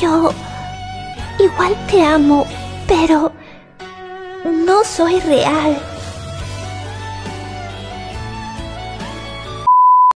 Yo igual te amo, pero no soy real.